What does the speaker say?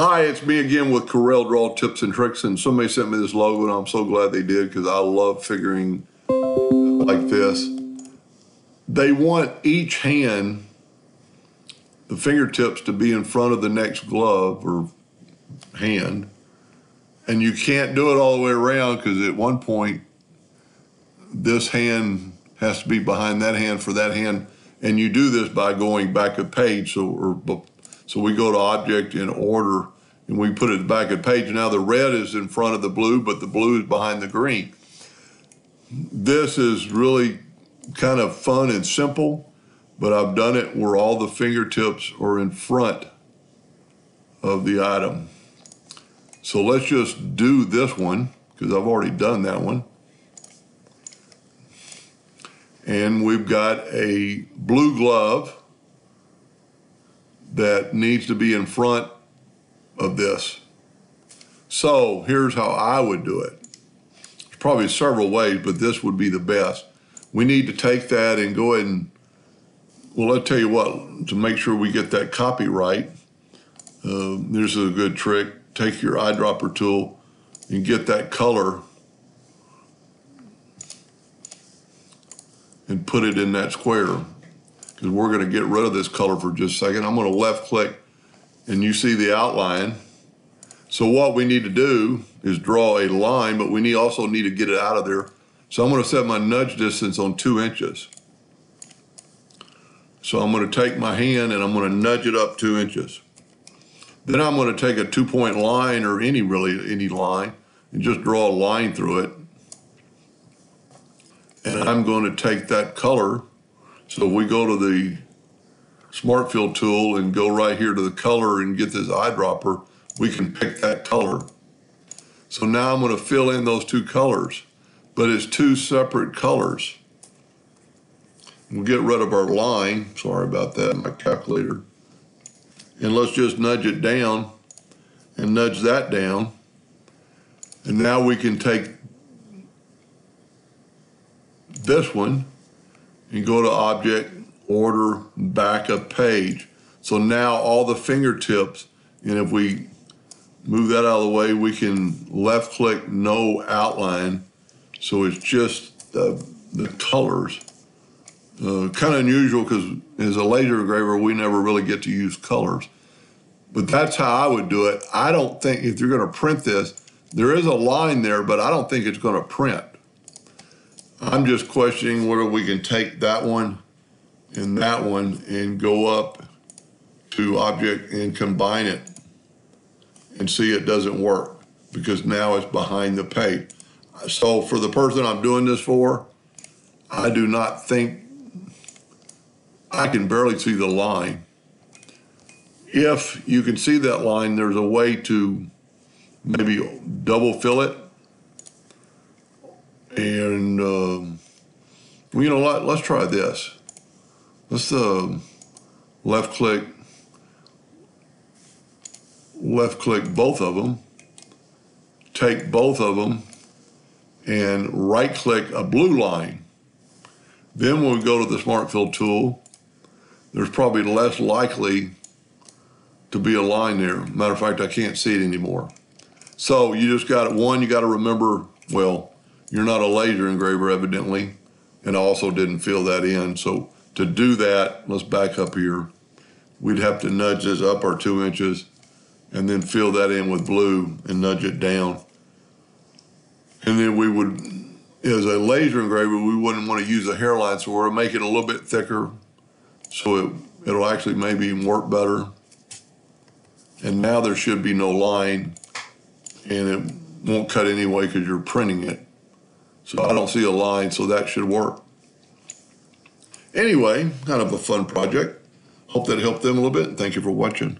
Hi, it's me again with Corel Draw Tips and Tricks, and somebody sent me this logo, and I'm so glad they did because I love figuring like this. They want each hand, the fingertips, to be in front of the next glove or hand, and you can't do it all the way around because at one point, this hand has to be behind that hand for that hand, and you do this by going back a page. So, or so we go to object in order and we put it back of page. Now the red is in front of the blue, but the blue is behind the green. This is really kind of fun and simple, but I've done it where all the fingertips are in front of the item. So let's just do this one because I've already done that one. And we've got a blue glove that needs to be in front of this. So here's how I would do it. There's probably several ways, but this would be the best. We need to take that and go ahead and, well, I'll tell you what, to make sure we get that copyright, uh, there's a good trick. Take your eyedropper tool and get that color and put it in that square because we're going to get rid of this color for just a second. I'm going to left click and you see the outline. So what we need to do is draw a line, but we need also need to get it out of there. So I'm going to set my nudge distance on two inches. So I'm going to take my hand and I'm going to nudge it up two inches. Then I'm going to take a two point line or any really any line and just draw a line through it. And I'm going to take that color so we go to the Smart Fill tool and go right here to the color and get this eyedropper, we can pick that color. So now I'm going to fill in those two colors, but it's two separate colors. We'll get rid of our line. Sorry about that, my calculator. And let's just nudge it down and nudge that down. And now we can take this one and go to object, order, back of page. So now all the fingertips, and if we move that out of the way, we can left click no outline. So it's just the, the colors. Uh, kind of unusual because as a laser engraver, we never really get to use colors. But that's how I would do it. I don't think if you're going to print this, there is a line there, but I don't think it's going to print. I'm just questioning whether we can take that one and that one and go up to object and combine it and see it doesn't work because now it's behind the page. So for the person I'm doing this for, I do not think, I can barely see the line. If you can see that line, there's a way to maybe double fill it and, um, you know, let, us try this. Let's uh, left click, left click both of them, take both of them, and right click a blue line. Then when we go to the Smart Fill tool, there's probably less likely to be a line there. Matter of fact, I can't see it anymore. So you just got it. One, you got to remember, well, you're not a laser engraver, evidently, and I also didn't fill that in. So to do that, let's back up here. We'd have to nudge this up our two inches and then fill that in with blue and nudge it down. And then we would, as a laser engraver, we wouldn't want to use a hairline, so we're make it a little bit thicker so it, it'll actually maybe work better. And now there should be no line and it won't cut anyway because you're printing it. So I don't see a line, so that should work. Anyway, kind of a fun project. Hope that helped them a little bit. Thank you for watching.